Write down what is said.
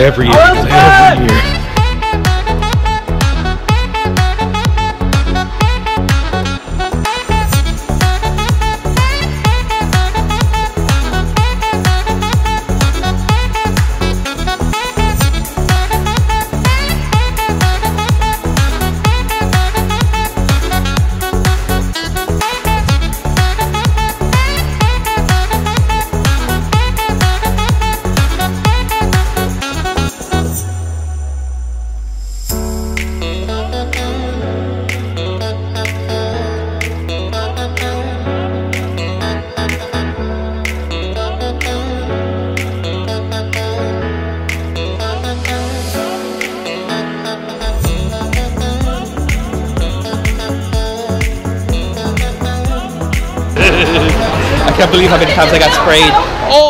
Every year, every year. I can't believe how many times I got sprayed. Oh!